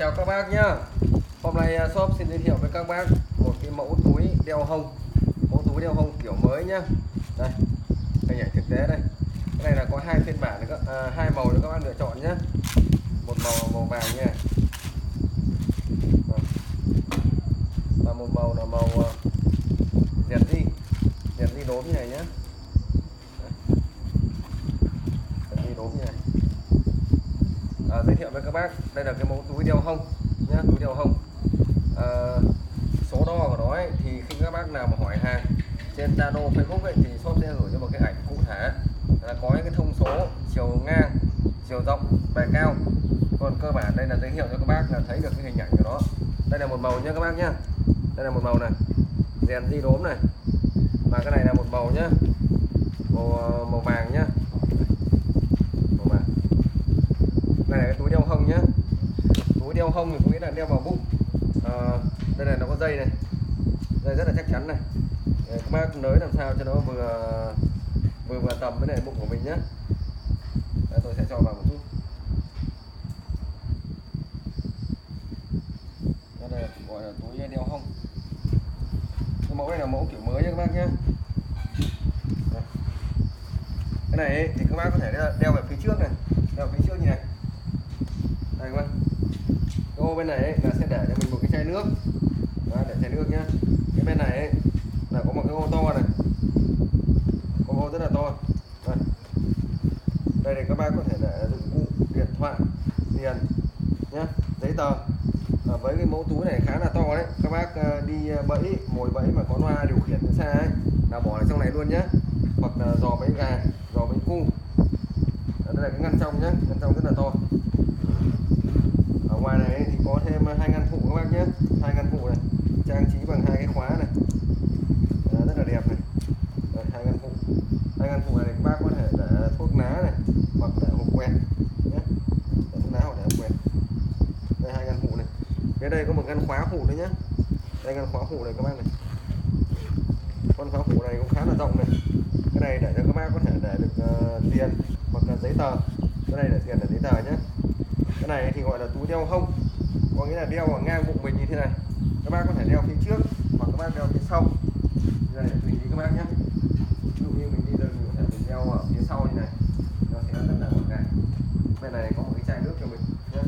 chào các bác nhá. Hôm nay à, shop xin giới thiệu với các bác một cái mẫu túi đeo hông. Mẫu túi đeo hông kiểu mới nhá. Đây hình ảnh thực tế đây. Cái này là có hai phiên bản nữa, à, hai màu cho các bác lựa chọn nhá. Một màu màu vàng nha. Và một màu là màu à, diệt đèn diệt đèn đốm như này nhá đèn di đốm như này à, giới thiệu với các bác đây là cái mẫu túi đeo hông nhá túi đeo hông. À, số đo của nó ấy, thì khi các bác nào mà hỏi hàng trên Zalo Facebook ấy, thì shop sẽ gửi cho một cái ảnh cụ thể. Là có những cái thông số chiều ngang chiều rộng bề cao. Còn cơ bản đây là giới thiệu cho các bác là thấy được cái hình ảnh của nó. Đây là một màu nhé các bác nhá. Đây là một màu này rèn di đốm này. Và cái này là một màu nhá màu ờ, màu vàng nhá màu vàng đây là cái túi đeo hông nhá túi đeo hông thì có nghĩa là đeo vào bụng. À, đây này nó có dây này. Dây rất là chắc chắn này. Để các bác nới làm sao cho nó vừa vừa vừa tầm với này bụng của mình nhé Đây, tôi sẽ cho vào một chút. Đây là gọi là túi đeo hông. Cái mẫu này là mẫu kiểu mới nhé các bác nhé cái này ấy, thì các bác có thể đeo về phía trước này. Đeo phía trước như này. Đây các bác cái ô bên này ấy, là sẽ để cho mình một cái chai nước. Đó, để chai nước nhá. Cái bên này ấy, là có một cái ô to này. Có ô rất là to. Đây, đây thì các bác có thể để dụng cụ điện thoại tiền nhá giấy tờ. À, với cái mẫu túi này khá là to đấy. Các bác ờ, đi ờ, bẫy mồi bẫy mà có loa điều khiển từ xa ấy là bỏ ở trong này luôn nhé hoặc là giò bẫy gà giò bẫy cu. Đây là cái ngăn trong nhé ngăn trong rất là to. Ở ngoài này có thêm ờ, hai ngăn phụ các bác nhé. Hai ngăn phụ này trang trí bằng hai cái khóa này. Đó, rất là đẹp này. Đây, hai ngăn phụ. Hai ngăn phụ này các bác có thể để thuốc lá này hoặc để hộp quẹt nhé. Để thuốc lá hoặc để hộp quẹt. Đây hai ngăn phụ này. Phía đây có một ngăn khóa phụ nữa nhé. Đây ngăn khóa phụ này các bác này. Con khóa phụ này cũng khá là rộng này. Cái này để cho các bác có thể để được uh, tiền hoặc là giấy tờ. Cái này để tiền để giấy tờ nhé. Cái này thì gọi là túi đeo hông có nghĩa là đeo ở ngang bụng mình như thế này các bác có thể đeo phía trước hoặc các bác đeo phía sau đây để tùy ý các bác nhé ví dụ như mình đi rừng có thể mình đeo ở phía sau như này nó sẽ rất là gọn gàng bên này có một cái chai nước cho mình nhé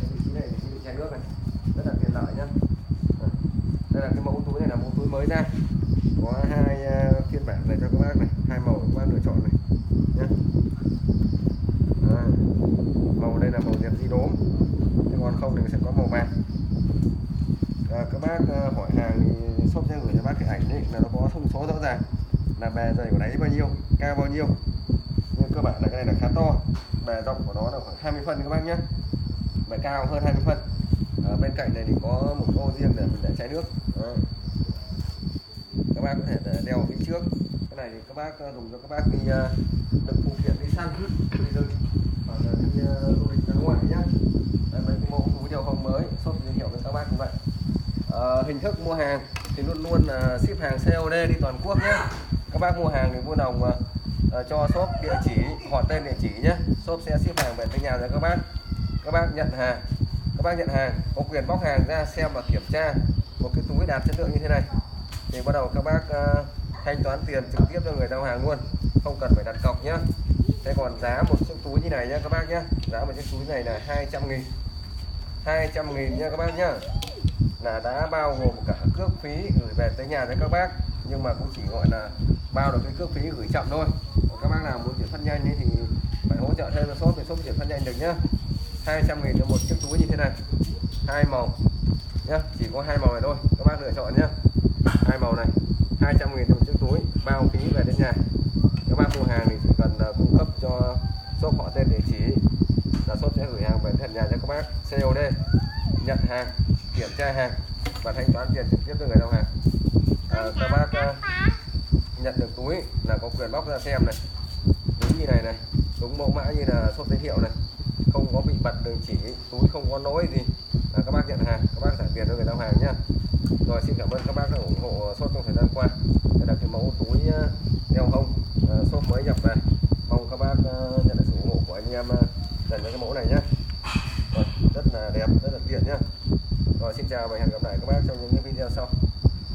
cái vị trí này thì cái chai nước này rất là tiện lợi nhé đây là cái mẫu túi này là mẫu túi mới ra có hai uh, phiên bản này cho các bác này hai màu các bác lựa chọn này nhé màu đây là màu đèn di đốm chứ còn không thì à, các bác ờ, hỏi hàng thì shop sẽ gửi cho bác cái ảnh đấy là nó có thông số rõ ràng. Là bề dày của đáy bao nhiêu cao bao nhiêu. Nhưng cơ bản là cái này là khá to. Bề rộng của nó là khoảng 20 phân các bác nhé. Bề cao hơn 20 phân. À, bên cạnh này thì có một ô riêng để mình để chai nước. À. các bác có thể đeo đeo phía trước. Cái này thì các bác dùng cho các bác đi đựng phụ kiện đi săn. Đi rừng. Hoặc là đi du lịch ra ngoài nhé đây mấy cái mẫu túi đeo hông mới shop giới thiệu với các bác như vậy. À, hình thức mua hàng thì luôn luôn là ship hàng COD đi toàn quốc nhé. Các bác mua hàng thì vui lòng uh, cho shop địa chỉ họ tên địa chỉ nhé. Shop sẽ ship hàng về tới nhà rồi các bác. Các bác nhận hàng. Các bác nhận hàng có quyền bóc hàng ra xem và kiểm tra một cái túi đạt chất lượng như thế này. Thì bắt đầu các bác uh, thanh toán tiền trực tiếp cho người giao hàng luôn không cần phải đặt cọc nhé. Thế còn giá một chiếc túi như này nhé các bác nhé. Giá một chiếc túi này là 200 nghìn. 200 nghìn nha các bác nhá. Là đã bao gồm cả cước phí gửi về tới nhà cho các bác, nhưng mà cũng chỉ gọi là bao được cái cước phí gửi chậm thôi. Còn các bác nào muốn chuyển phát nhanh ấy thì phải hỗ trợ thêm số shop số chuyển phát nhanh được nhá. 200 nghìn cho một chiếc túi như thế này. Hai màu nhá, chỉ có hai màu này thôi, các bác lựa chọn nhá. Hai màu này 200 nghìn cho một chiếc túi, bao phí về đến nhà. Các bác mua hàng thì chỉ cần cung cấp cho shop họ tên địa chỉ là shop sẽ gửi hàng về tận nhà cho các bác. COD nhận hàng kiểm tra hàng và thanh toán tiền trực tiếp cho người giao hàng. À, các bác uh, nhận được túi là có quyền bóc ra xem này. Túi như này này đúng mẫu mã như là shop giới thiệu này. Không có bị bật đường chỉ túi không có lỗi gì. À, các bác nhận hàng các bác trả tiền cho người giao hàng nhá. Rồi xin cảm ơn các bác đã ủng hộ shop trong thời gian qua. Đây là cái mẫu túi đeo hông uh, shop mới nhập về. Mong các bác nhận được sự ủng hộ của anh em uh, dành cho cái mẫu này nhé rất là là đẹp